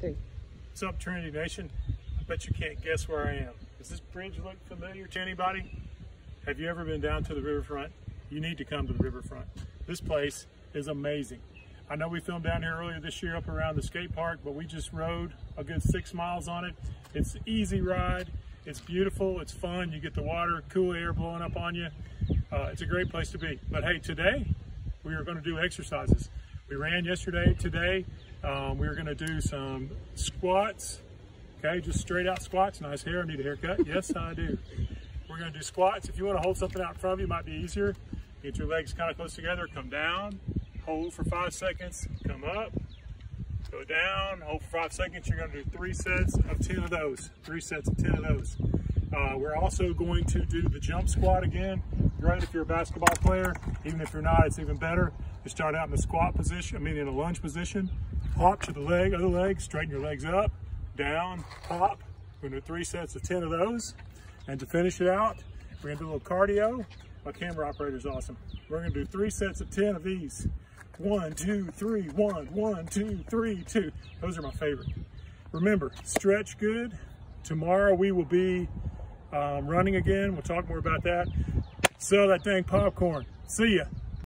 three. What's up, Trinity Nation? I bet you can't guess where I am. Does this bridge look familiar to anybody? Have you ever been down to the riverfront? You need to come to the riverfront. This place is amazing. I know we filmed down here earlier this year up around the skate park, but we just rode a good six miles on it. It's easy ride. It's beautiful. It's fun. You get the water, cool air blowing up on you. Uh, it's a great place to be. But hey, today we are going to do exercises. We ran yesterday. Today um, we are going to do some squats. Okay, just straight out squats. Nice hair. I need a haircut. Yes, I do. We're going to do squats. If you want to hold something out in front of you, it might be easier. Get your legs kind of close together. Come down. Hold for five seconds. Come up. Go down. Hold for five seconds. You're going to do three sets of 10 of those. Three sets of 10 of those. Uh, we're also going to do the jump squat again. Great if you're a basketball player. Even if you're not, it's even better. You start out in the squat position, I mean in a lunge position. Hop to the leg, other leg, straighten your legs up, down, hop. We're gonna do three sets of 10 of those. And to finish it out, we're gonna do a little cardio. My camera operator's awesome. We're gonna do three sets of 10 of these. One, two, three, one, one, two, three, two. Those are my favorite. Remember, stretch good. Tomorrow we will be um, running again. We'll talk more about that. Sell that dang popcorn. See ya.